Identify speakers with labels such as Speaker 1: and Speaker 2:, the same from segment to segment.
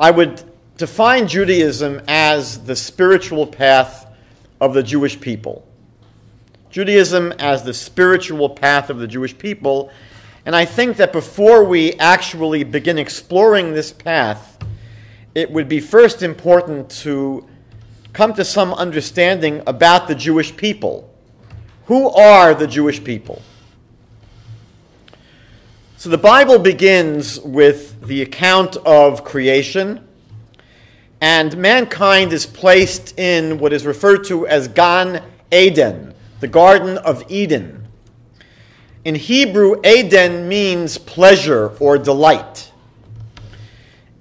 Speaker 1: I would define Judaism as the spiritual path of the Jewish people. Judaism as the spiritual path of the Jewish people. And I think that before we actually begin exploring this path, it would be first important to come to some understanding about the Jewish people. Who are the Jewish people? So the Bible begins with the account of creation, and mankind is placed in what is referred to as Gan Eden, the Garden of Eden. In Hebrew, Eden means pleasure or delight.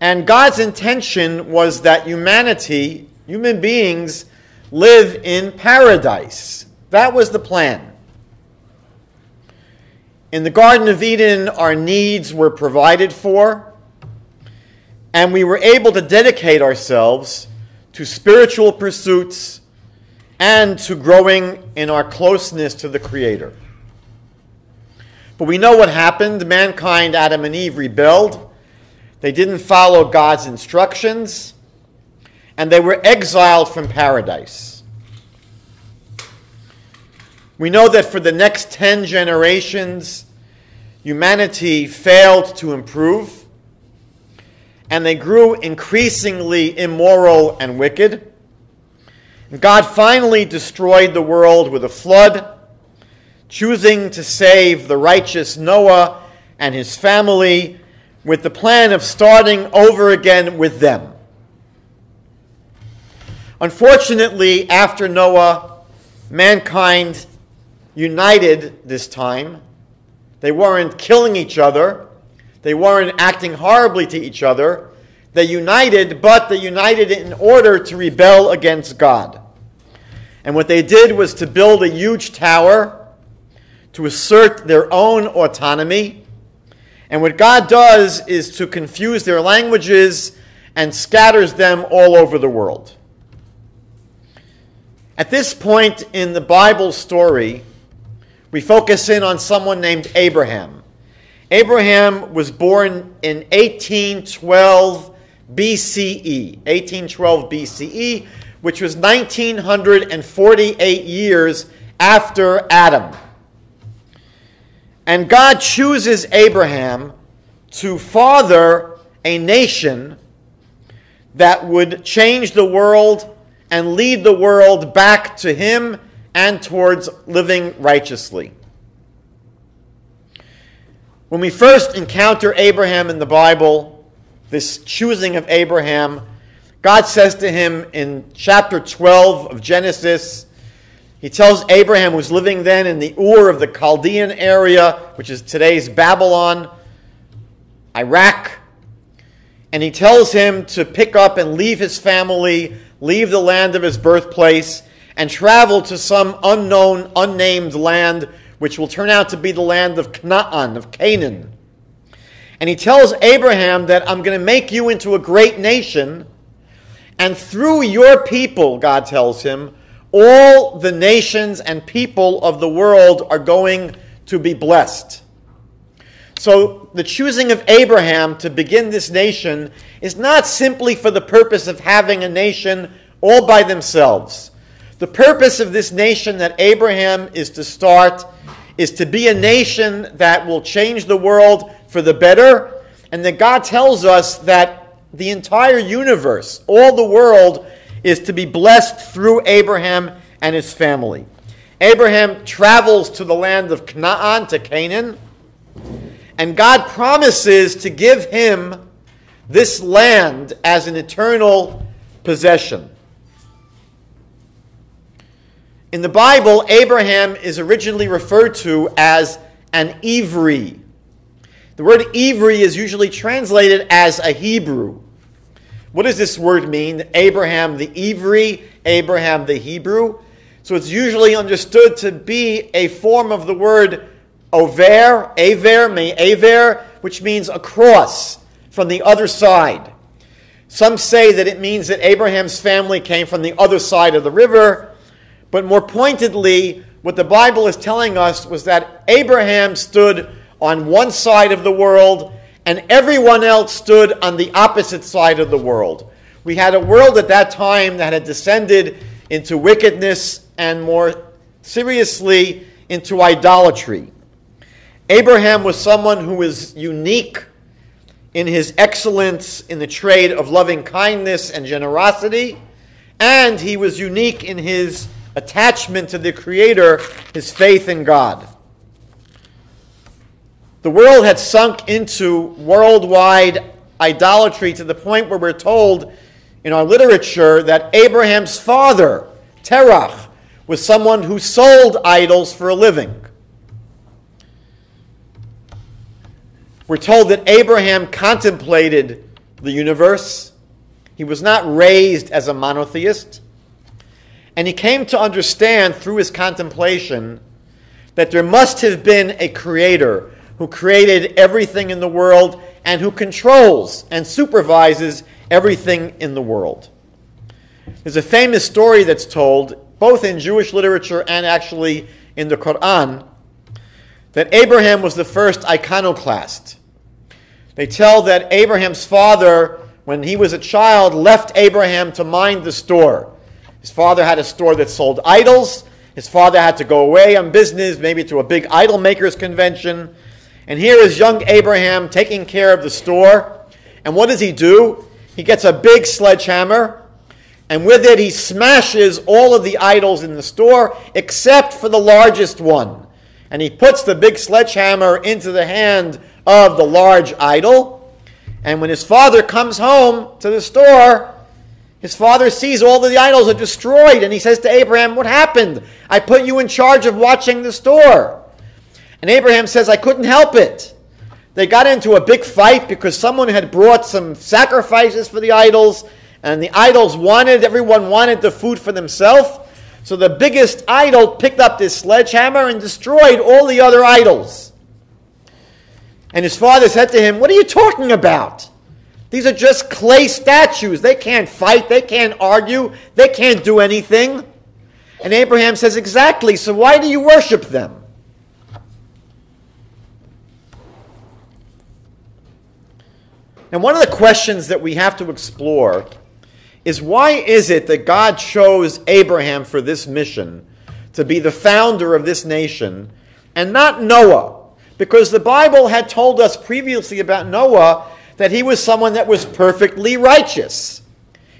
Speaker 1: And God's intention was that humanity, human beings, live in paradise. That was the plan. In the Garden of Eden, our needs were provided for, and we were able to dedicate ourselves to spiritual pursuits and to growing in our closeness to the Creator. But we know what happened. Mankind, Adam and Eve, rebelled. They didn't follow God's instructions, and they were exiled from paradise. We know that for the next 10 generations, humanity failed to improve, and they grew increasingly immoral and wicked. God finally destroyed the world with a flood, choosing to save the righteous Noah and his family with the plan of starting over again with them. Unfortunately, after Noah, mankind united this time. They weren't killing each other. They weren't acting horribly to each other. They united, but they united in order to rebel against God. And what they did was to build a huge tower to assert their own autonomy. And what God does is to confuse their languages and scatters them all over the world. At this point in the Bible story, we focus in on someone named Abraham. Abraham was born in 1812 BCE, 1812 BCE, which was 1948 years after Adam. And God chooses Abraham to father a nation that would change the world and lead the world back to Him and towards living righteously. When we first encounter Abraham in the Bible, this choosing of Abraham, God says to him in chapter 12 of Genesis, he tells Abraham, who's living then in the Ur of the Chaldean area, which is today's Babylon, Iraq, and he tells him to pick up and leave his family, leave the land of his birthplace, and travel to some unknown, unnamed land, which will turn out to be the land of Canaan, of Canaan. And he tells Abraham that I'm going to make you into a great nation, and through your people, God tells him, all the nations and people of the world are going to be blessed. So, the choosing of Abraham to begin this nation is not simply for the purpose of having a nation all by themselves. The purpose of this nation that Abraham is to start is to be a nation that will change the world for the better, and that God tells us that the entire universe, all the world, is to be blessed through Abraham and his family. Abraham travels to the land of Canaan, to Canaan, and God promises to give him this land as an eternal possession. In the Bible, Abraham is originally referred to as an Ivri. The word Ivri is usually translated as a Hebrew. What does this word mean? Abraham the Ivri, Abraham the Hebrew. So it's usually understood to be a form of the word over, aver, me aver, which means across from the other side. Some say that it means that Abraham's family came from the other side of the river. But more pointedly, what the Bible is telling us was that Abraham stood on one side of the world and everyone else stood on the opposite side of the world. We had a world at that time that had descended into wickedness and more seriously into idolatry. Abraham was someone who was unique in his excellence in the trade of loving kindness and generosity, and he was unique in his attachment to the Creator, his faith in God. The world had sunk into worldwide idolatry to the point where we're told in our literature that Abraham's father, Terach, was someone who sold idols for a living. We're told that Abraham contemplated the universe. He was not raised as a monotheist. And he came to understand through his contemplation that there must have been a creator who created everything in the world and who controls and supervises everything in the world. There's a famous story that's told, both in Jewish literature and actually in the Quran, that Abraham was the first iconoclast. They tell that Abraham's father, when he was a child, left Abraham to mind the store. His father had a store that sold idols. His father had to go away on business, maybe to a big idol makers convention. And here is young Abraham taking care of the store. And what does he do? He gets a big sledgehammer, and with it he smashes all of the idols in the store except for the largest one. And he puts the big sledgehammer into the hand of the large idol. And when his father comes home to the store, his father sees all the idols are destroyed, and he says to Abraham, What happened? I put you in charge of watching the store. And Abraham says, I couldn't help it. They got into a big fight because someone had brought some sacrifices for the idols, and the idols wanted, everyone wanted the food for themselves. So the biggest idol picked up this sledgehammer and destroyed all the other idols. And his father said to him, What are you talking about? These are just clay statues. They can't fight, they can't argue, they can't do anything. And Abraham says, Exactly, so why do you worship them? And one of the questions that we have to explore is why is it that God chose Abraham for this mission to be the founder of this nation and not Noah? Because the Bible had told us previously about Noah that he was someone that was perfectly righteous.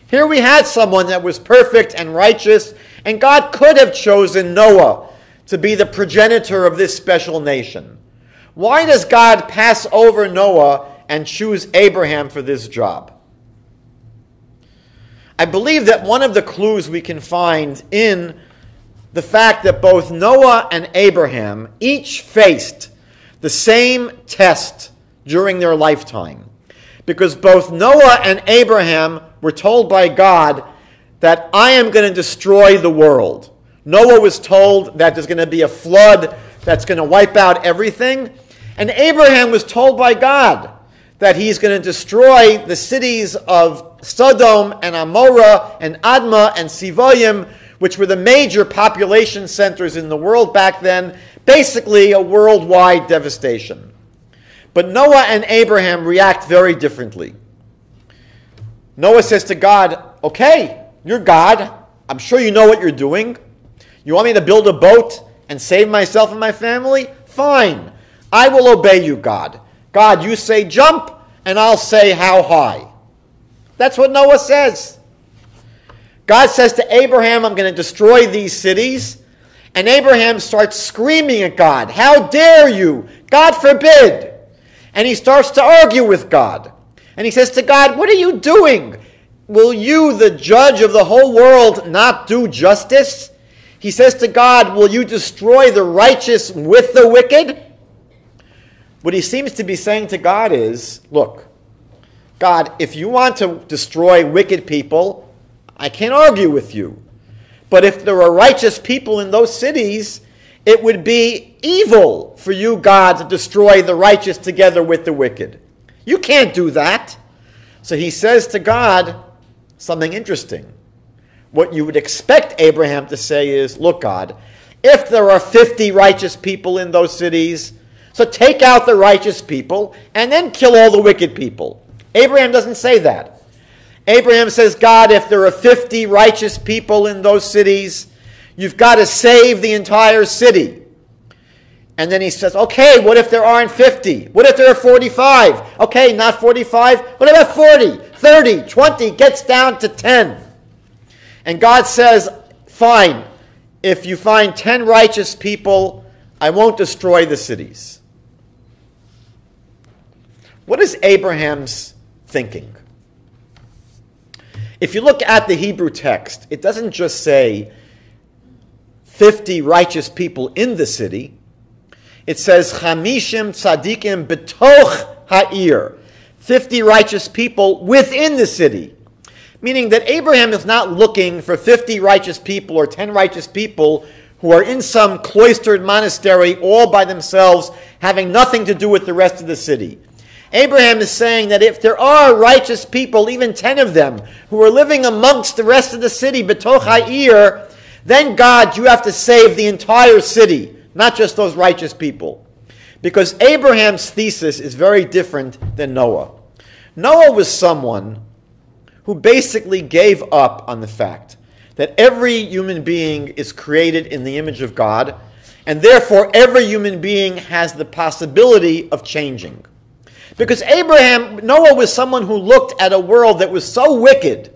Speaker 1: Here we had someone that was perfect and righteous, and God could have chosen Noah to be the progenitor of this special nation. Why does God pass over Noah and choose Abraham for this job. I believe that one of the clues we can find in the fact that both Noah and Abraham each faced the same test during their lifetime. Because both Noah and Abraham were told by God that I am going to destroy the world. Noah was told that there's going to be a flood that's going to wipe out everything. And Abraham was told by God that he's going to destroy the cities of Sodom and Amorah and Admah and Sivoyim, which were the major population centers in the world back then, basically a worldwide devastation. But Noah and Abraham react very differently. Noah says to God, Okay, you're God. I'm sure you know what you're doing. You want me to build a boat and save myself and my family? Fine. I will obey you, God. God, you say jump, and I'll say how high. That's what Noah says. God says to Abraham, I'm going to destroy these cities. And Abraham starts screaming at God, How dare you? God forbid. And he starts to argue with God. And he says to God, What are you doing? Will you, the judge of the whole world, not do justice? He says to God, Will you destroy the righteous with the wicked? What he seems to be saying to God is look, God, if you want to destroy wicked people, I can't argue with you. But if there are righteous people in those cities, it would be evil for you, God, to destroy the righteous together with the wicked. You can't do that. So he says to God something interesting. What you would expect Abraham to say is, Look, God, if there are 50 righteous people in those cities, So take out the righteous people and then kill all the wicked people. Abraham doesn't say that. Abraham says, God, if there are 50 righteous people in those cities, you've got to save the entire city. And then he says, okay, what if there aren't 50? What if there are 45? Okay, not 45. What about 40, 30, 20? Gets down to 10. And God says, fine, if you find 10 righteous people, I won't destroy the cities. What is Abraham's thinking? If you look at the Hebrew text, it doesn't just say 50 righteous people in the city. It says Chamishim tzadikim betoch ha'ir. 50 righteous people within the city. Meaning that Abraham is not looking for 50 righteous people or 10 righteous people who are in some cloistered monastery all by themselves, having nothing to do with the rest of the city. Abraham is saying that if there are righteous people, even 10 of them, who are living amongst the rest of the city, Betoch Ha'ir, then God, you have to save the entire city, not just those righteous people. Because Abraham's thesis is very different than Noah. Noah was someone who basically gave up on the fact that every human being is created in the image of God, and therefore every human being has the possibility of changing. Because Abraham, Noah was someone who looked at a world that was so wicked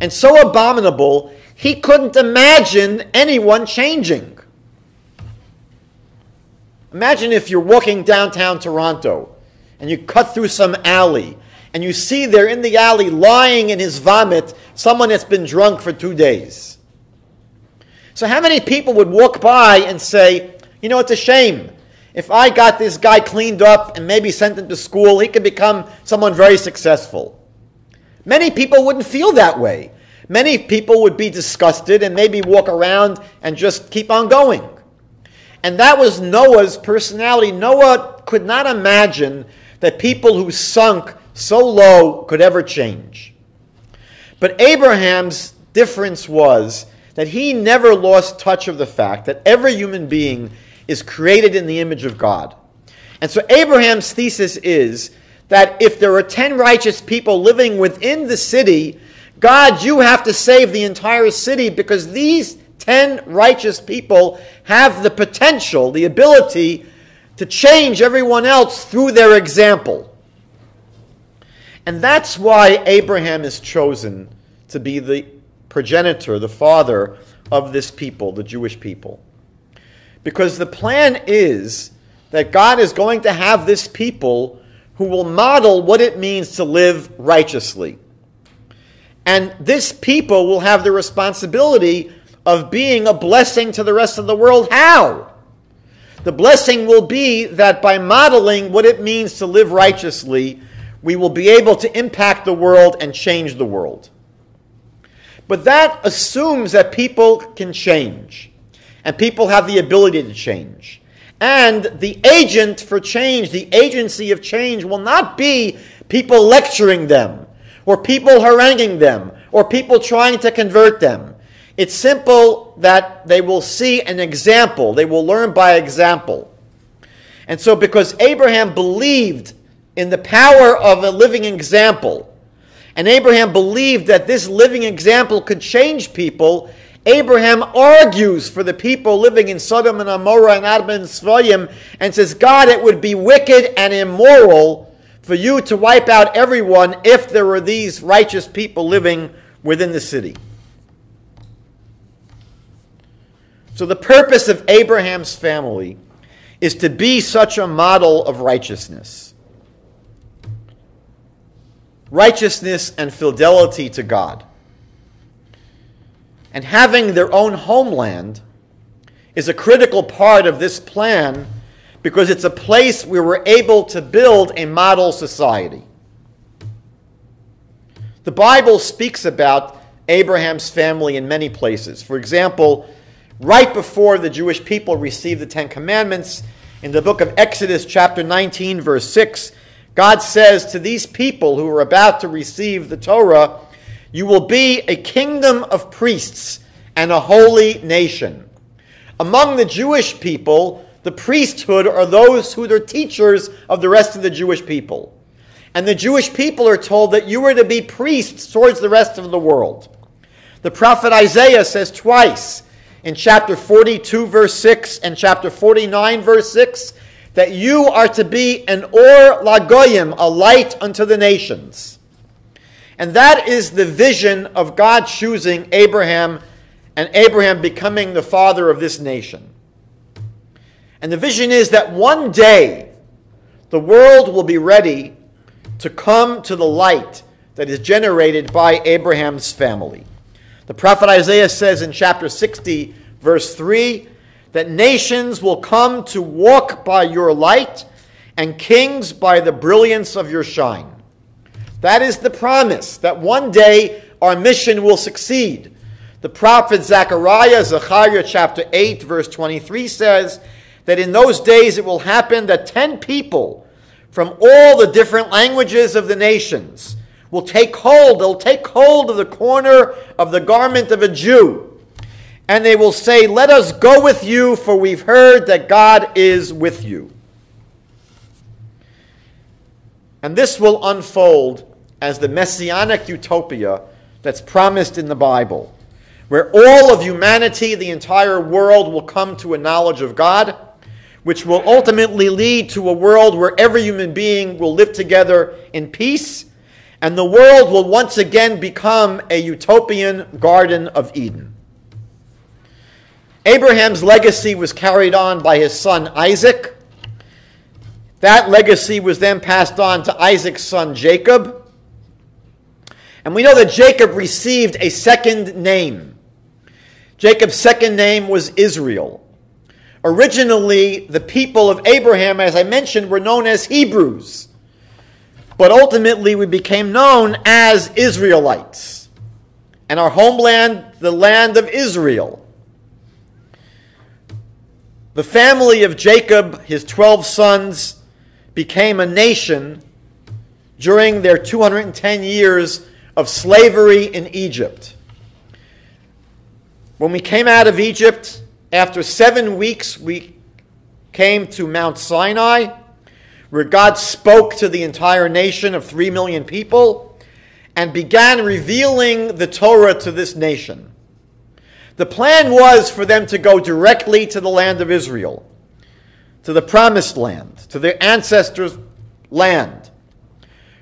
Speaker 1: and so abominable, he couldn't imagine anyone changing. Imagine if you're walking downtown Toronto and you cut through some alley and you see there in the alley lying in his vomit someone that's been drunk for two days. So, how many people would walk by and say, you know, it's a shame if I got this guy cleaned up and maybe sent him to school, he could become someone very successful. Many people wouldn't feel that way. Many people would be disgusted and maybe walk around and just keep on going. And that was Noah's personality. Noah could not imagine that people who sunk so low could ever change. But Abraham's difference was that he never lost touch of the fact that every human being is created in the image of God. And so Abraham's thesis is that if there are 10 righteous people living within the city, God, you have to save the entire city because these 10 righteous people have the potential, the ability to change everyone else through their example. And that's why Abraham is chosen to be the progenitor, the father of this people, the Jewish people. Because the plan is that God is going to have this people who will model what it means to live righteously. And this people will have the responsibility of being a blessing to the rest of the world. How? The blessing will be that by modeling what it means to live righteously, we will be able to impact the world and change the world. But that assumes that people can change and people have the ability to change. And the agent for change, the agency of change, will not be people lecturing them, or people haranguing them, or people trying to convert them. It's simple that they will see an example, they will learn by example. And so, because Abraham believed in the power of a living example, and Abraham believed that this living example could change people, Abraham argues for the people living in Sodom and Amorah and Admah and Svoyim and says, God, it would be wicked and immoral for you to wipe out everyone if there were these righteous people living within the city. So, the purpose of Abraham's family is to be such a model of righteousness. Righteousness and fidelity to God and having their own homeland is a critical part of this plan because it's a place where we're able to build a model society. The Bible speaks about Abraham's family in many places. For example, right before the Jewish people received the Ten Commandments, in the book of Exodus, chapter 19, verse 6, God says to these people who are about to receive the Torah, you will be a kingdom of priests and a holy nation. Among the Jewish people, the priesthood are those who are teachers of the rest of the Jewish people. And the Jewish people are told that you are to be priests towards the rest of the world. The prophet Isaiah says twice in chapter 42, verse 6, and chapter 49, verse 6, that you are to be an or lagoyim, a light unto the nations. And that is the vision of God choosing Abraham and Abraham becoming the father of this nation. And the vision is that one day the world will be ready to come to the light that is generated by Abraham's family. The prophet Isaiah says in chapter 60, verse 3, that nations will come to walk by your light and kings by the brilliance of your shine. That is the promise that one day our mission will succeed. The prophet Zechariah, Zechariah chapter 8, verse 23 says that in those days it will happen that 10 people from all the different languages of the nations will take hold, they'll take hold of the corner of the garment of a Jew, and they will say, Let us go with you, for we've heard that God is with you. And this will unfold as the messianic utopia that's promised in the Bible, where all of humanity, the entire world, will come to a knowledge of God which will ultimately lead to a world where every human being will live together in peace, and the world will once again become a utopian Garden of Eden. Abraham's legacy was carried on by his son Isaac. That legacy was then passed on to Isaac's son Jacob. And we know that Jacob received a second name. Jacob's second name was Israel. Originally, the people of Abraham, as I mentioned, were known as Hebrews. But ultimately, we became known as Israelites. And our homeland, the land of Israel. The family of Jacob, his 12 sons, became a nation during their 210 years of slavery in Egypt. When we came out of Egypt, after seven weeks, we came to Mount Sinai, where God spoke to the entire nation of three million people and began revealing the Torah to this nation. The plan was for them to go directly to the land of Israel, to the promised land, to their ancestors' land.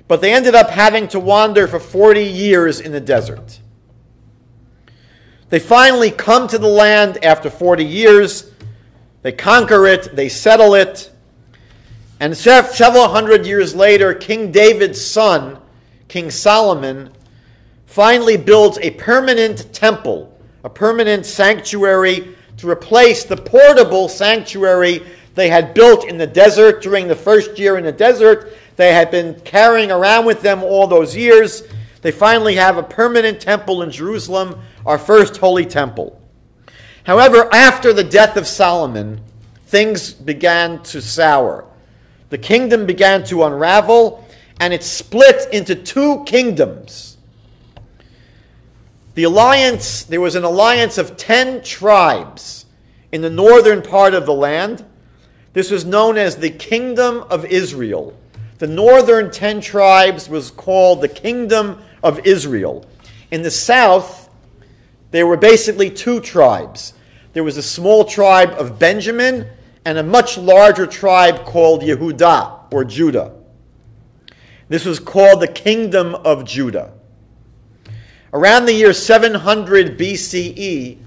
Speaker 1: But they ended up having to wander for 40 years in the desert. They finally come to the land after 40 years. They conquer it, they settle it. And several hundred years later, King David's son, King Solomon, finally builds a permanent temple, a permanent sanctuary to replace the portable sanctuary they had built in the desert during the first year in the desert. They had been carrying around with them all those years. They finally have a permanent temple in Jerusalem our first holy temple. However, after the death of Solomon, things began to sour. The kingdom began to unravel, and it split into two kingdoms. The alliance, there was an alliance of 10 tribes in the northern part of the land. This was known as the Kingdom of Israel. The northern 10 tribes was called the Kingdom of Israel. In the south, there were basically two tribes. There was a small tribe of Benjamin and a much larger tribe called Yehudah or Judah. This was called the Kingdom of Judah. Around the year 700 BCE,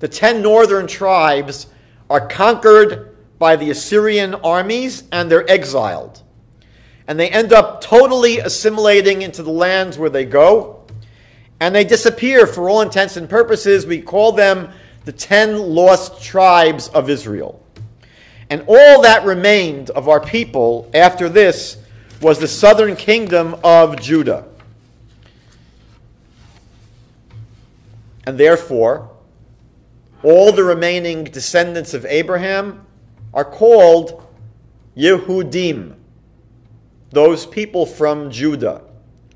Speaker 1: the ten northern tribes are conquered by the Assyrian armies and they're exiled. And they end up totally assimilating into the lands where they go and they disappear for all intents and purposes. We call them the ten lost tribes of Israel. And all that remained of our people after this was the southern kingdom of Judah. And therefore, all the remaining descendants of Abraham are called Yehudim, those people from Judah.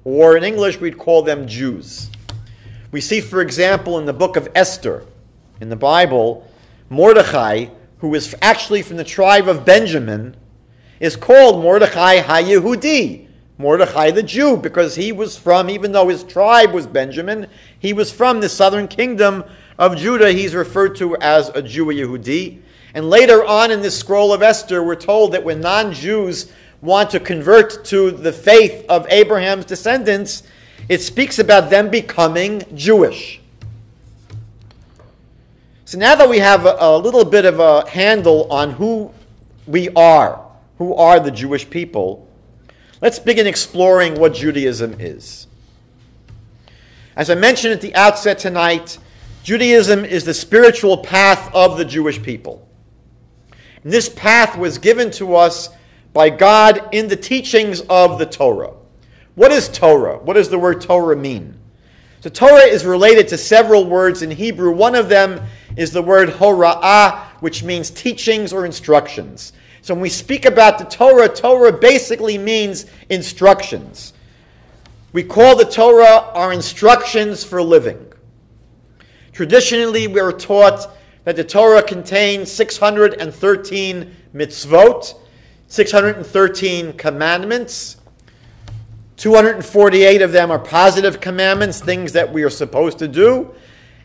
Speaker 1: Or in English, we'd call them Jews. We see, for example, in the book of Esther, in the Bible, Mordechai who is actually from the tribe of Benjamin, is called Mordechai HaYehudi, Mordechai the Jew, because he was from, even though his tribe was Benjamin, he was from the southern kingdom of Judah. He's referred to as a Jew, Yehudi. And later on in this scroll of Esther, we're told that when non Jews want to convert to the faith of Abraham's descendants, it speaks about them becoming Jewish. So now that we have a, a, little bit of a handle on who we are, who are the Jewish people, let's begin exploring what Judaism is. As I mentioned at the outset tonight, Judaism is the spiritual path of the Jewish people. And this path was given to us by God in the teachings of the Torah. What is Torah? What does the word Torah mean? So, Torah is related to several words in Hebrew. One of them is the word hora'ah, which means teachings or instructions. So, when we speak about the Torah, Torah basically means instructions. We call the Torah our instructions for living. Traditionally, we are taught that the Torah contains 613 mitzvot, 613 commandments. 248 of them are positive commandments, things that we are supposed to do.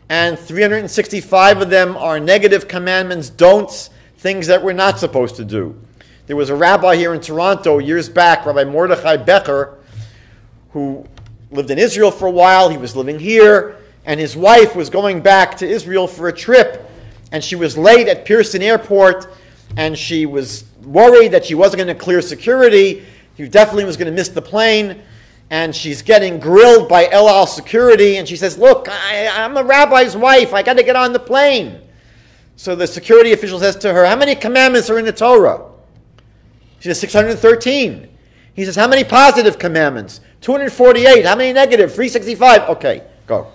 Speaker 1: And 365 of them are negative commandments, don'ts, things that we're not supposed to do. There was a rabbi here in Toronto years back, Rabbi Mordechai Becher, who lived in Israel for a while. He was living here, and his wife was going back to Israel for a trip, and she was late at Pearson Airport, and she was worried that she wasn't going to clear security. He definitely was going to miss the plane. And she's getting grilled by El Al security. And she says, Look, I, I'm a rabbi's wife. I got to get on the plane. So the security official says to her, How many commandments are in the Torah? She says, 613. He says, How many positive commandments? 248. How many negative? 365. Okay, go.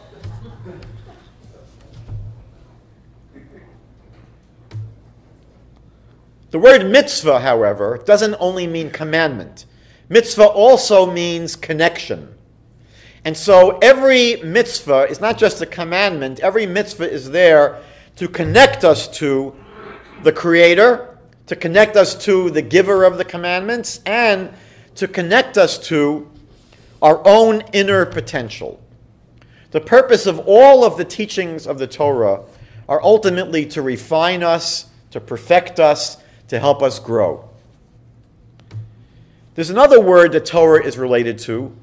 Speaker 1: The word mitzvah, however, doesn't only mean commandment. Mitzvah also means connection. And so every mitzvah is not just a commandment, every mitzvah is there to connect us to the Creator, to connect us to the giver of the commandments, and to connect us to our own inner potential. The purpose of all of the teachings of the Torah are ultimately to refine us, to perfect us, to help us grow. There's another word that Torah is related to,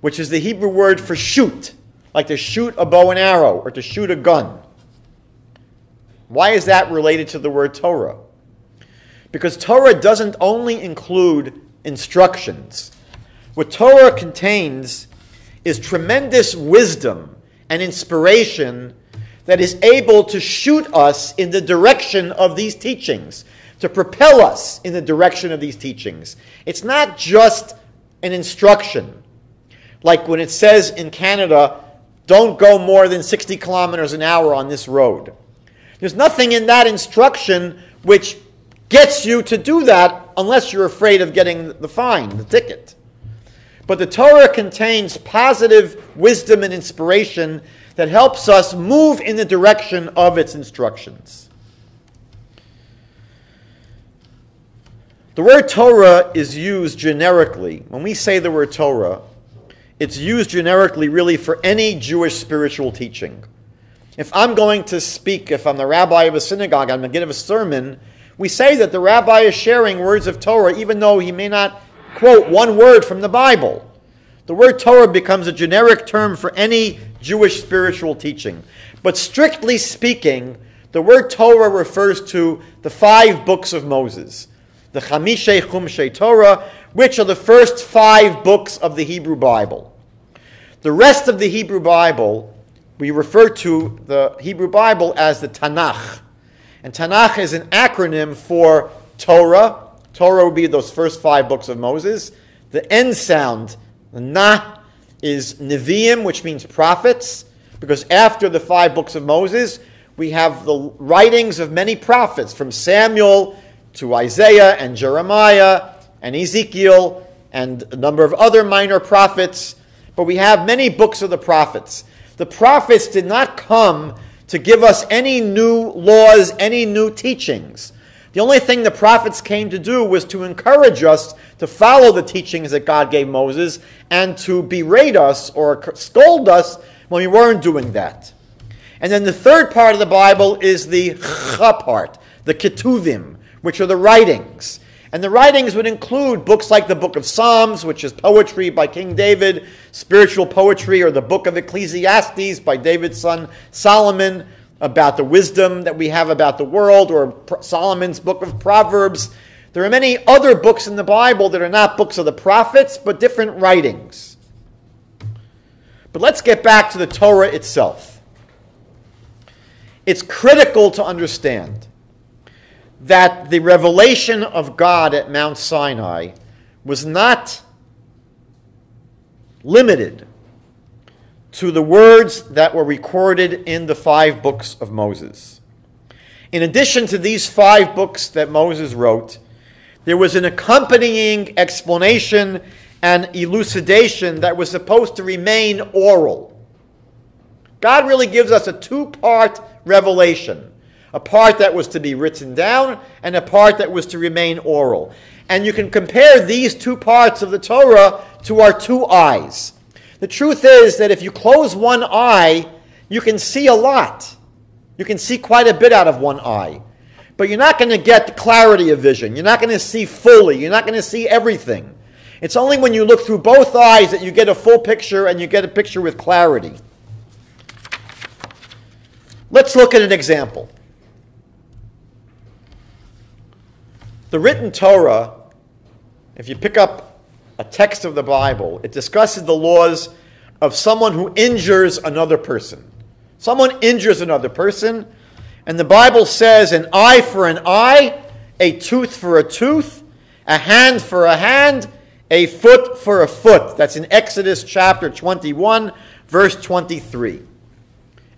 Speaker 1: which is the Hebrew word for shoot, like to shoot a bow and arrow or to shoot a gun. Why is that related to the word Torah? Because Torah doesn't only include instructions. What Torah contains is tremendous wisdom and inspiration that is able to shoot us in the direction of these teachings, to propel us in the direction of these teachings. It's not just an instruction. Like when it says in Canada, don't go more than 60 kilometers an hour on this road. There's nothing in that instruction which gets you to do that unless you're afraid of getting the fine, the ticket. But the Torah contains positive wisdom and inspiration that helps us move in the direction of its instructions. The word Torah is used generically. When we say the word Torah, it's used generically really for any Jewish spiritual teaching. If I'm going to speak, if I'm the rabbi of a synagogue, I'm going to give a sermon, we say that the rabbi is sharing words of Torah even though he may not quote one word from the Bible. The word Torah becomes a generic term for any Jewish spiritual teaching. But strictly speaking, the word Torah refers to the five books of Moses the Chamishe Chumshe Torah, which are the first five books of the Hebrew Bible. The rest of the Hebrew Bible, we refer to the Hebrew Bible as the Tanakh. And Tanakh is an acronym for Torah. Torah would be those first five books of Moses. The end sound, Na, is Nevi'im, which means prophets, because after the five books of Moses, we have the writings of many prophets, from Samuel to Isaiah and Jeremiah and Ezekiel and a number of other minor prophets, but we have many books of the prophets. The prophets did not come to give us any new laws, any new teachings. The only thing the prophets came to do was to encourage us to follow the teachings that God gave Moses and to berate us or scold us when we weren't doing that. And then the third part of the Bible is the cha part, the ketuvim, which are the writings. And the writings would include books like the Book of Psalms, which is poetry by King David, spiritual poetry, or the Book of Ecclesiastes by David's son Solomon, about the wisdom that we have about the world, or Solomon's Book of Proverbs. There are many other books in the Bible that are not books of the prophets, but different writings. But let's get back to the Torah itself. It's critical to understand that the revelation of God at Mount Sinai was not limited to the words that were recorded in the five books of Moses. In addition to these five books that Moses wrote, there was an accompanying explanation and elucidation that was supposed to remain oral. God really gives us a two part revelation a part that was to be written down, and a part that was to remain oral. And you can compare these two parts of the Torah to our two eyes. The truth is that if you close one eye, you can see a lot. You can see quite a bit out of one eye. But you're not going to get the clarity of vision. You're not going to see fully. You're not going to see everything. It's only when you look through both eyes that you get a full picture and you get a picture with clarity. Let's look at an example. The written Torah, if you pick up a text of the Bible, it discusses the laws of someone who injures another person. Someone injures another person, and the Bible says an eye for an eye, a tooth for a tooth, a hand for a hand, a foot for a foot. That's in Exodus chapter 21, verse 23.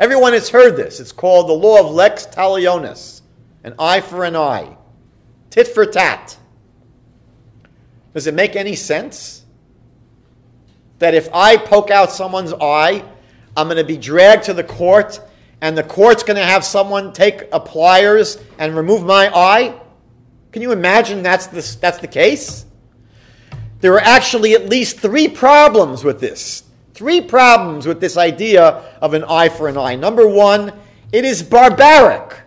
Speaker 1: Everyone has heard this. It's called the law of lex talionis, an eye for an eye tit for tat. Does it make any sense? That if I poke out someone's eye, I'm going to be dragged to the court, and the court's going to have someone take a pliers and remove my eye? Can you imagine that's the, that's the case? There are actually at least three problems with this. Three problems with this idea of an eye for an eye. Number one, it is barbaric.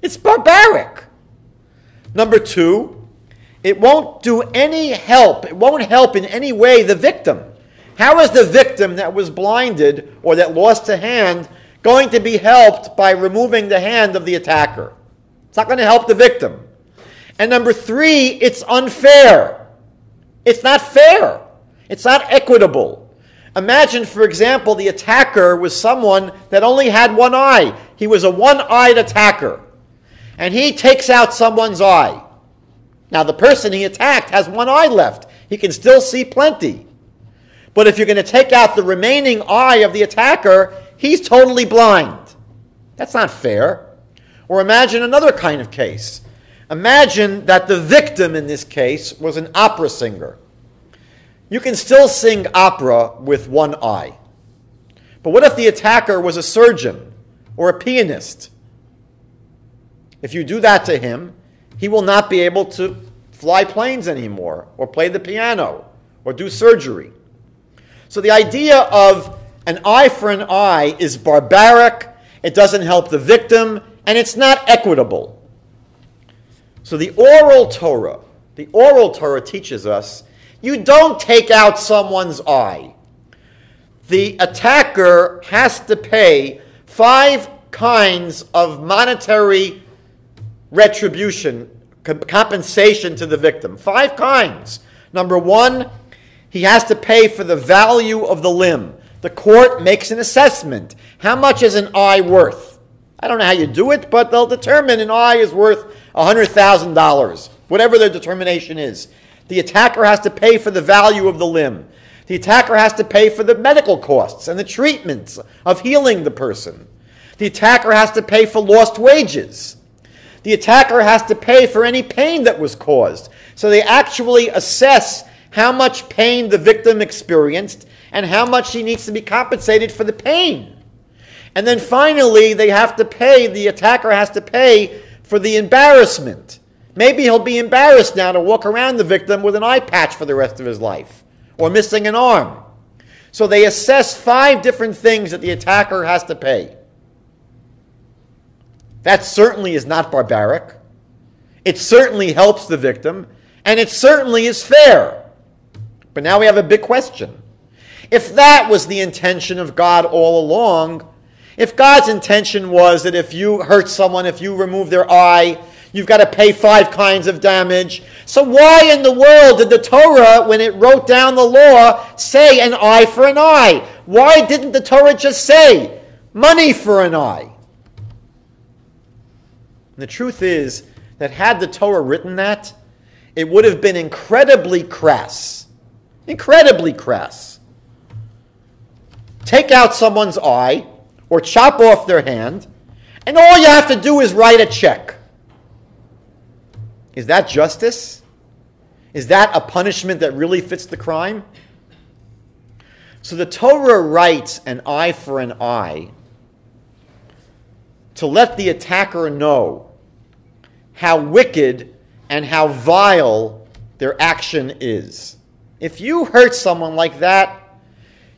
Speaker 1: It's barbaric. Number two, it won't do any help. It won't help in any way the victim. How is the victim that was blinded or that lost a hand going to be helped by removing the hand of the attacker? It's not going to help the victim. And number three, it's unfair. It's not fair. It's not equitable. Imagine, for example, the attacker was someone that only had one eye. He was a one eyed attacker and he takes out someone's eye. Now, the person he attacked has one eye left. He can still see plenty. But if you're going to take out the remaining eye of the attacker, he's totally blind. That's not fair. Or imagine another kind of case. Imagine that the victim in this case was an opera singer. You can still sing opera with one eye. But what if the attacker was a surgeon or a pianist? If you do that to him, he will not be able to fly planes anymore, or play the piano, or do surgery. So the idea of an eye for an eye is barbaric, it doesn't help the victim, and it's not equitable. So the oral Torah, the oral Torah teaches us you don't take out someone's eye. The attacker has to pay five kinds of monetary retribution, compensation to the victim. Five kinds. Number one, he has to pay for the value of the limb. The court makes an assessment. How much is an eye worth? I don't know how you do it, but they'll determine an eye is worth $100,000, whatever their determination is. The attacker has to pay for the value of the limb. The attacker has to pay for the medical costs and the treatments of healing the person. The attacker has to pay for lost wages the attacker has to pay for any pain that was caused. So they actually assess how much pain the victim experienced and how much she needs to be compensated for the pain. And then finally, they have to pay, the attacker has to pay for the embarrassment Maybe he'll be embarrassed now to walk around the victim with an eye patch for the rest of his life or missing an arm. So they assess five different things that the attacker has to pay. That certainly is not barbaric. It certainly helps the victim, and it certainly is fair. But now we have a big question. If that was the intention of God all along, if God's intention was that if you hurt someone, if you remove their eye, You've got to pay five kinds of damage. So, why in the world did the Torah, when it wrote down the law, say an eye for an eye? Why didn't the Torah just say money for an eye? And the truth is that had the Torah written that, it would have been incredibly crass. Incredibly crass. Take out someone's eye or chop off their hand, and all you have to do is write a check. Is that justice? Is that a punishment that really fits the crime? So the Torah writes an eye for an eye to let the attacker know how wicked and how vile their action is. If you hurt someone like that,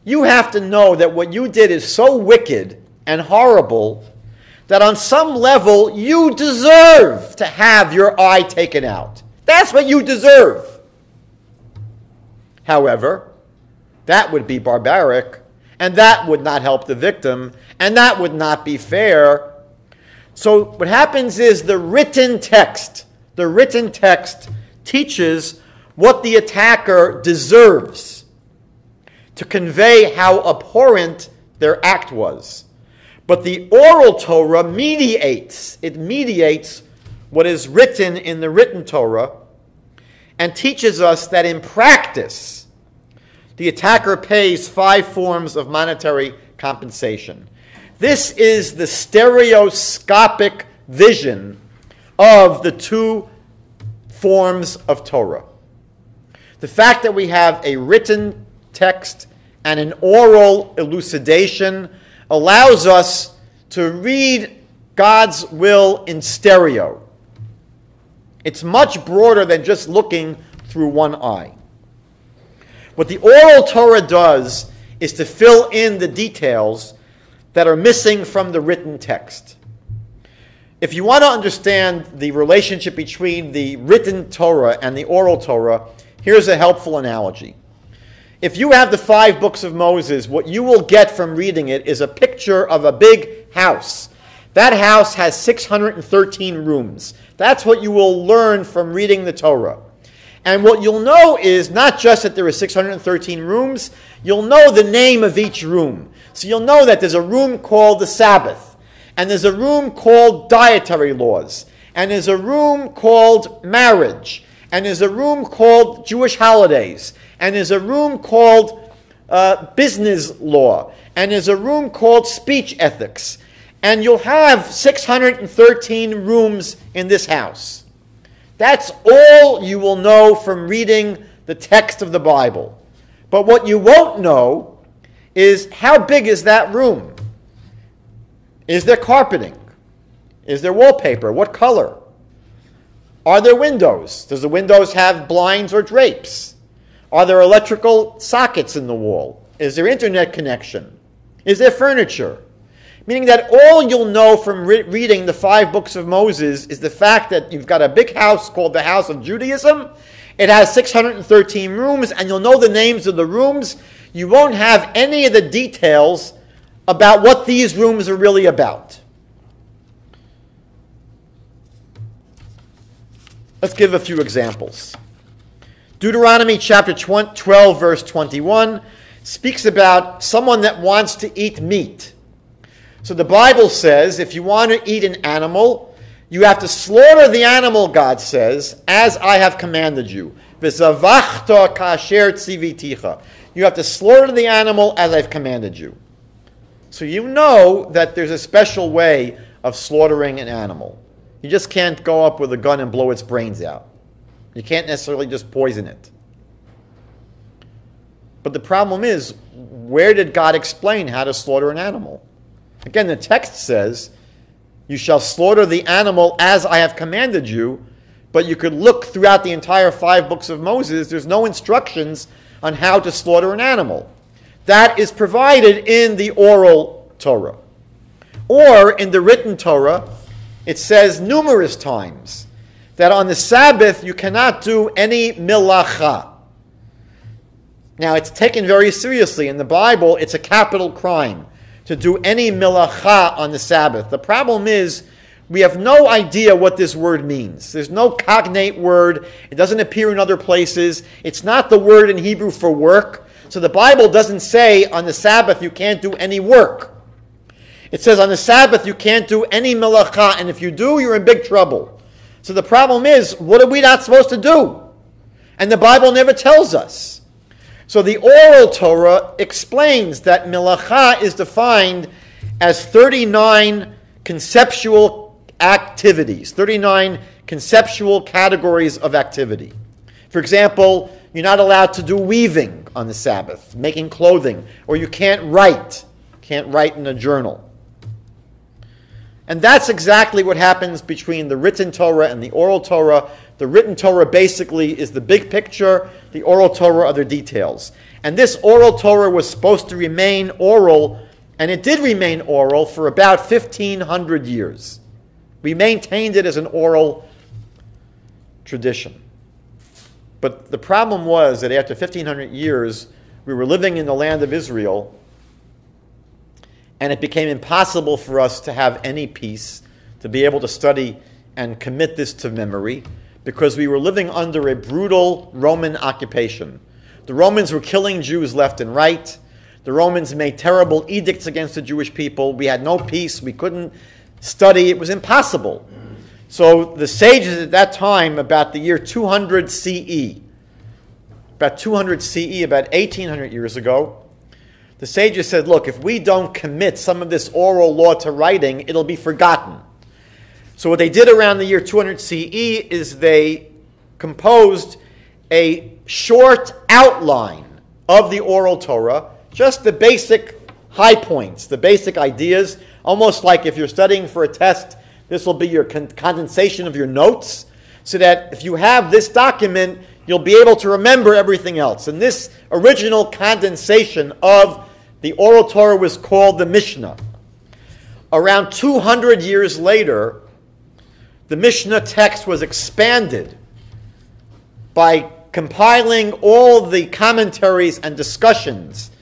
Speaker 1: you have to know that what you did is so wicked and horrible that on some level you deserve to have your eye taken out. That's what you deserve. However, that would be barbaric, and that would not help the victim, and that would not be fair. So, what happens is the written text, the written text teaches what the attacker deserves to convey how abhorrent their act was. But the oral Torah mediates, it mediates what is written in the written Torah and teaches us that in practice, the attacker pays five forms of monetary compensation. This is the stereoscopic vision of the two forms of Torah. The fact that we have a written text and an oral elucidation allows us to read God's will in stereo. It's much broader than just looking through one eye. What the oral Torah does is to fill in the details that are missing from the written text. If you want to understand the relationship between the written Torah and the oral Torah, here's a helpful analogy. If you have the five books of Moses, what you will get from reading it is a picture of a big house. That house has 613 rooms. That's what you will learn from reading the Torah. And what you'll know is not just that there are 613 rooms, you'll know the name of each room. So you'll know that there's a room called the Sabbath, and there's a room called dietary laws, and there's a room called marriage, and there's a room called Jewish holidays, and there's a room called uh, business law, and there's a room called speech ethics. And you'll have 613 rooms in this house. That's all you will know from reading the text of the Bible. But what you won't know is how big is that room? Is there carpeting? Is there wallpaper? What color? Are there windows? Does the windows have blinds or drapes? Are there electrical sockets in the wall? Is there internet connection? Is there furniture? Meaning that all you'll know from re- reading the five books of Moses is the fact that you've got a big house called the House of Judaism. It has 613 rooms, and you'll know the names of the rooms. You won't have any of the details about what these rooms are really about. Let's give a few examples. Deuteronomy chapter 12, verse 21 speaks about someone that wants to eat meat. So the Bible says if you want to eat an animal, you have to slaughter the animal, God says, as I have commanded you. You have to slaughter the animal as I've commanded you. So you know that there's a special way of slaughtering an animal. You just can't go up with a gun and blow its brains out. You can't necessarily just poison it. But the problem is, where did God explain how to slaughter an animal? Again, the text says, You shall slaughter the animal as I have commanded you, but you could look throughout the entire five books of Moses. There's no instructions on how to slaughter an animal. That is provided in the oral Torah. Or in the written Torah, it says numerous times that on the Sabbath you cannot do any milacha. Now, it's taken very seriously. In the Bible, it's a capital crime to do any milacha on the Sabbath. The problem is, we have no idea what this word means. There's no cognate word. It doesn't appear in other places. It's not the word in Hebrew for work. So the Bible doesn't say on the Sabbath you can't do any work. It says on the Sabbath you can't do any melacha, and if you do, you're in big trouble. So the problem is, what are we not supposed to do? And the Bible never tells us. So the oral Torah explains that melacha is defined as 39 conceptual activities, 39 conceptual categories of activity. For example, you're not allowed to do weaving on the Sabbath, making clothing, or you can't write, can't write in a journal. And that's exactly what happens between the written Torah and the oral Torah. The written Torah basically is the big picture, the oral Torah are the details. And this oral Torah was supposed to remain oral, and it did remain oral for about 1,500 years. We maintained it as an oral tradition. But the problem was that after 1,500 years, we were living in the land of Israel and it became impossible for us to have any peace, to be able to study and commit this to memory, because we were living under a brutal Roman occupation. The Romans were killing Jews left and right. The Romans made terrible edicts against the Jewish people. We had no peace. We couldn't study. It was impossible. So the sages at that time, about the year 200 CE, about 200 CE, about 1800 years ago, the sages said, look, if we don't commit some of this oral law to writing, it'll be forgotten. So, what they did around the year 200 CE is they composed a short outline of the oral Torah, just the basic high points, the basic ideas, almost like if you're studying for a test, this will be your con- condensation of your notes, so that if you have this document, you'll be able to remember everything else. And this original condensation of the oral Torah was called the Mishnah. Around 200 years later, the Mishnah text was expanded by compiling all the commentaries and discussions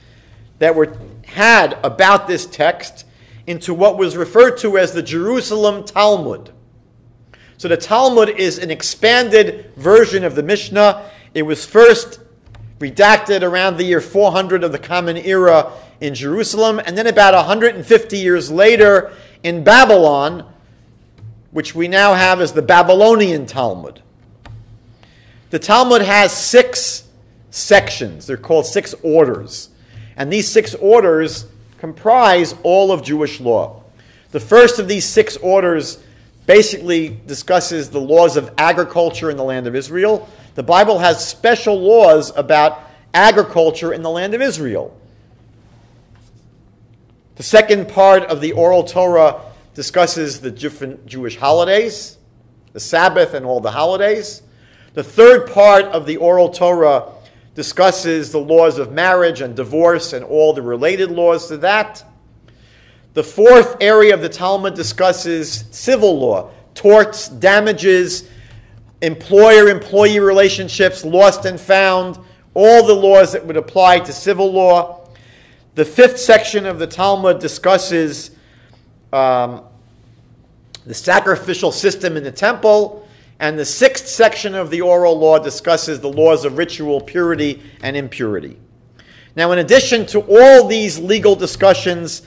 Speaker 1: that were had about this text into what was referred to as the Jerusalem Talmud. So the Talmud is an expanded version of the Mishnah. It was first redacted around the year 400 of the Common Era in Jerusalem, and then about 150 years later in Babylon, which we now have as the Babylonian Talmud. The Talmud has six sections, they're called six orders. And these six orders comprise all of Jewish law. The first of these six orders basically discusses the laws of agriculture in the land of Israel. The Bible has special laws about agriculture in the land of Israel. The second part of the oral Torah discusses the different Jewish holidays, the Sabbath and all the holidays. The third part of the oral Torah discusses the laws of marriage and divorce and all the related laws to that. The fourth area of the Talmud discusses civil law, torts, damages, employer employee relationships, lost and found, all the laws that would apply to civil law. The fifth section of the Talmud discusses um, the sacrificial system in the temple, and the sixth section of the oral law discusses the laws of ritual purity and impurity. Now, in addition to all these legal discussions,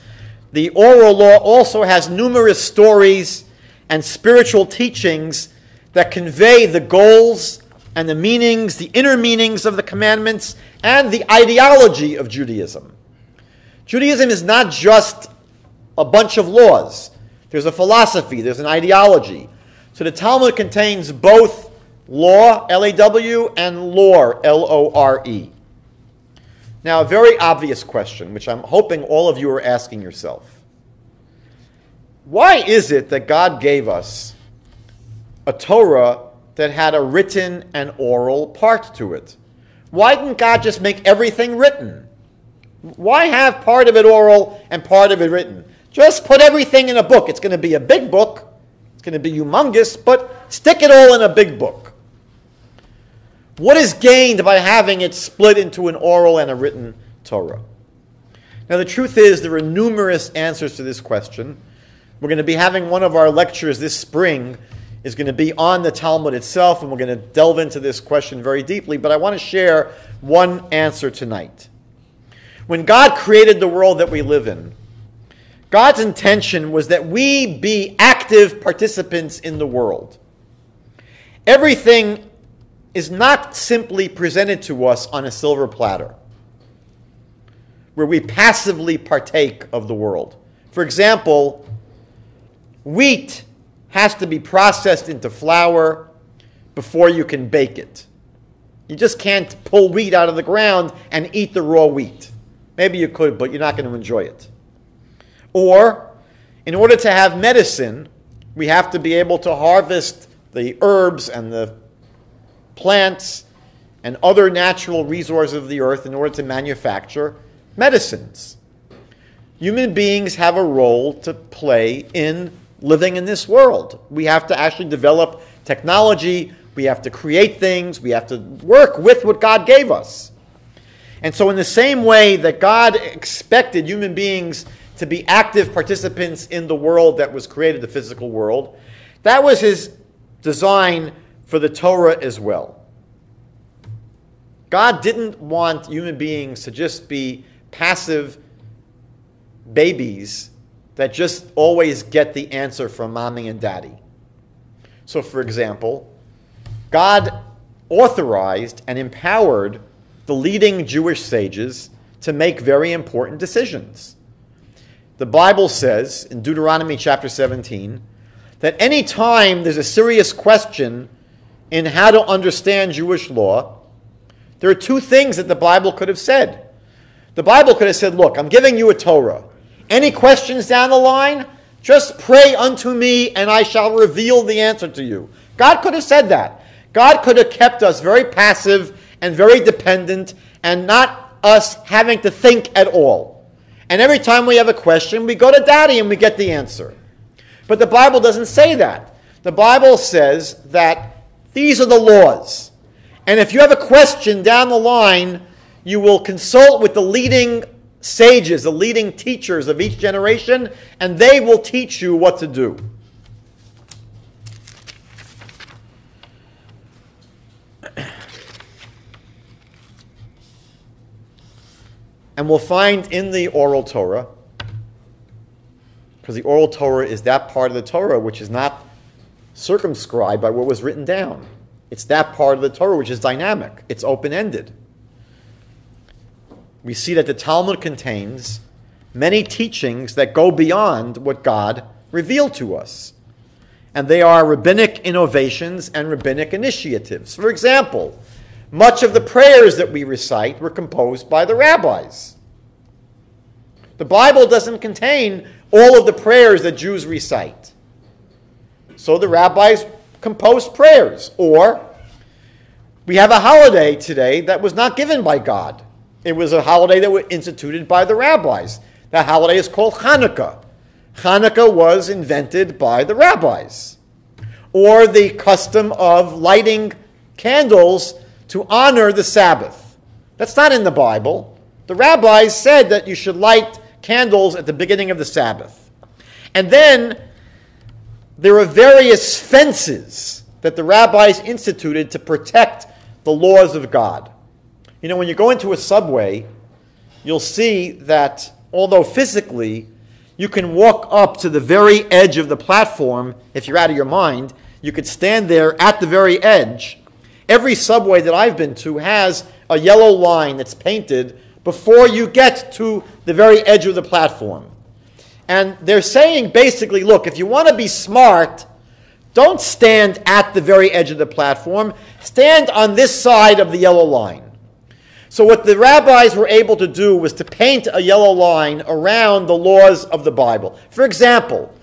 Speaker 1: the oral law also has numerous stories and spiritual teachings that convey the goals and the meanings, the inner meanings of the commandments, and the ideology of Judaism. Judaism is not just a bunch of laws. There's a philosophy, there's an ideology. So the Talmud contains both law, L A W, and lore, L O R E. Now, a very obvious question, which I'm hoping all of you are asking yourself. Why is it that God gave us a Torah that had a written and oral part to it? Why didn't God just make everything written? Why have part of it oral and part of it written? Just put everything in a book. It's going to be a big book. It's going to be humongous, but stick it all in a big book. What is gained by having it split into an oral and a written Torah? Now, the truth is, there are numerous answers to this question. We're going to be having one of our lectures this spring is going to be on the Talmud itself, and we're going to delve into this question very deeply. But I want to share one answer tonight. When God created the world that we live in, God's intention was that we be active participants in the world. Everything is not simply presented to us on a silver platter, where we passively partake of the world. For example, wheat has to be processed into flour before you can bake it. You just can't pull wheat out of the ground and eat the raw wheat. Maybe you could, but you're not going to enjoy it. Or, in order to have medicine, we have to be able to harvest the herbs and the plants and other natural resources of the earth in order to manufacture medicines. Human beings have a role to play in living in this world. We have to actually develop technology, we have to create things, we have to work with what God gave us. And so, in the same way that God expected human beings to be active participants in the world that was created, the physical world. That was his design for the Torah as well. God didn't want human beings to just be passive babies that just always get the answer from mommy and daddy. So, for example, God authorized and empowered the leading Jewish sages to make very important decisions. The Bible says in Deuteronomy chapter 17 that any time there's a serious question in how to understand Jewish law, there are two things that the Bible could have said. The Bible could have said, Look, I'm giving you a Torah. Any questions down the line? Just pray unto me, and I shall reveal the answer to you. God could have said that. God could have kept us very passive and very dependent and not us having to think at all. And every time we have a question, we go to daddy and we get the answer. But the Bible doesn't say that. The Bible says that these are the laws. And if you have a question down the line, you will consult with the leading sages, the leading teachers of each generation, and they will teach you what to do. And we'll find in the oral Torah, because the oral Torah is that part of the Torah which is not circumscribed by what was written down. It's that part of the Torah which is dynamic, it's open ended. We see that the Talmud contains many teachings that go beyond what God revealed to us. And they are rabbinic innovations and rabbinic initiatives. For example, much of the prayers that we recite were composed by the rabbis. The Bible doesn't contain all of the prayers that Jews recite. So the rabbis composed prayers. Or we have a holiday today that was not given by God. It was a holiday that was instituted by the rabbis. That holiday is called Hanukkah. Hanukkah was invented by the rabbis. Or the custom of lighting candles to honor the Sabbath. That's not in the Bible. The rabbis said that you should light candles at the beginning of the Sabbath. And then there are various fences that the rabbis instituted to protect the laws of God. You know, when you go into a subway, you'll see that although physically you can walk up to the very edge of the platform, if you're out of your mind, you could stand there at the very edge Every subway that I've been to has a yellow line that's painted before you get to the very edge of the platform. And they're saying basically, look, if you want to be smart, don't stand at the very edge of the platform. Stand on this side of the yellow line. So, what the rabbis were able to do was to paint a yellow line around the laws of the Bible. For example,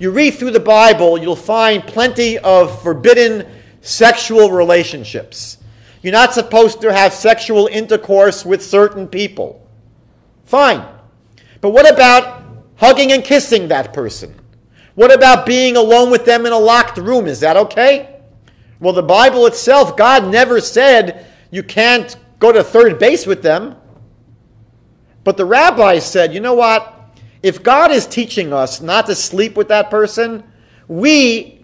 Speaker 1: you read through the Bible, you'll find plenty of forbidden sexual relationships. You're not supposed to have sexual intercourse with certain people. Fine. But what about hugging and kissing that person? What about being alone with them in a locked room? Is that okay? Well, the Bible itself, God never said you can't go to third base with them. But the rabbis said, you know what? If God is teaching us not to sleep with that person, we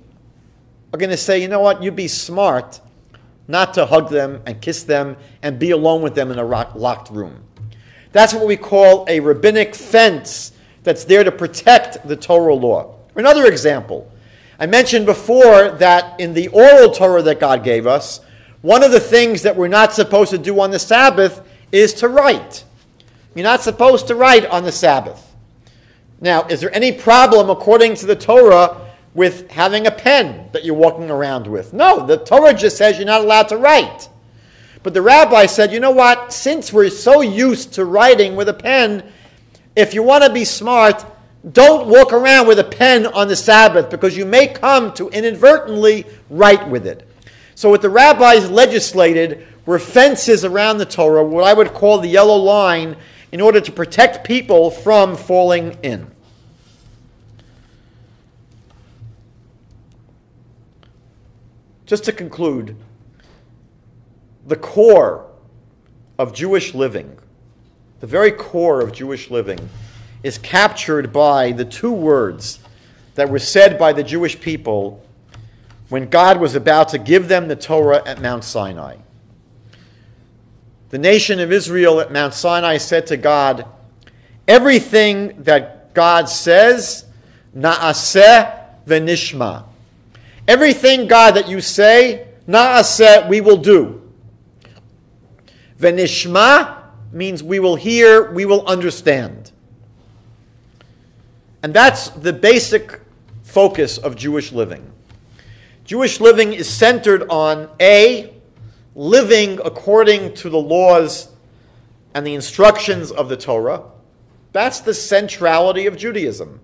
Speaker 1: are going to say, you know what? You'd be smart not to hug them and kiss them and be alone with them in a locked room. That's what we call a rabbinic fence that's there to protect the Torah law. Another example. I mentioned before that in the oral Torah that God gave us, one of the things that we're not supposed to do on the Sabbath is to write. You're not supposed to write on the Sabbath. Now, is there any problem, according to the Torah, with having a pen that you're walking around with? No, the Torah just says you're not allowed to write. But the rabbi said, you know what? Since we're so used to writing with a pen, if you want to be smart, don't walk around with a pen on the Sabbath because you may come to inadvertently write with it. So, what the rabbis legislated were fences around the Torah, what I would call the yellow line, in order to protect people from falling in. Just to conclude, the core of Jewish living, the very core of Jewish living, is captured by the two words that were said by the Jewish people when God was about to give them the Torah at Mount Sinai. The nation of Israel at Mount Sinai said to God, Everything that God says, na'aseh v'nishma. Everything, God, that you say, na'aseh, we will do. V'nishma means we will hear, we will understand. And that's the basic focus of Jewish living. Jewish living is centered on A, living according to the laws and the instructions of the Torah. That's the centrality of Judaism,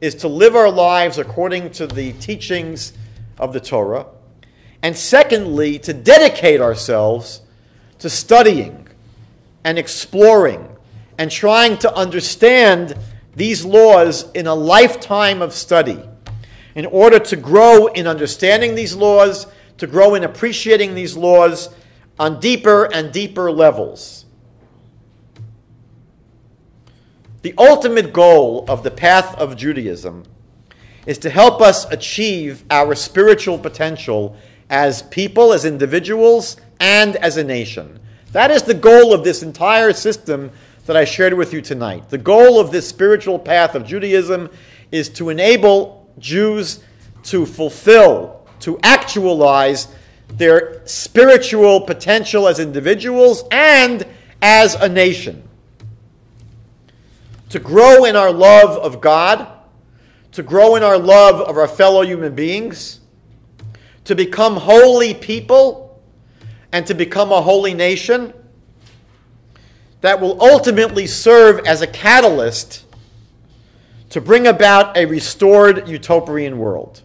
Speaker 1: is to live our lives according to the teachings of the Torah. And secondly, to dedicate ourselves to studying and exploring and trying to understand these laws in a lifetime of study in order to grow in understanding these laws, to grow in appreciating these laws on deeper and deeper levels. The ultimate goal of the path of Judaism is to help us achieve our spiritual potential as people, as individuals, and as a nation. That is the goal of this entire system that I shared with you tonight. The goal of this spiritual path of Judaism is to enable Jews to fulfill, to actualize their spiritual potential as individuals and as a nation. To grow in our love of God, to grow in our love of our fellow human beings, to become holy people, and to become a holy nation that will ultimately serve as a catalyst to bring about a restored utopian world.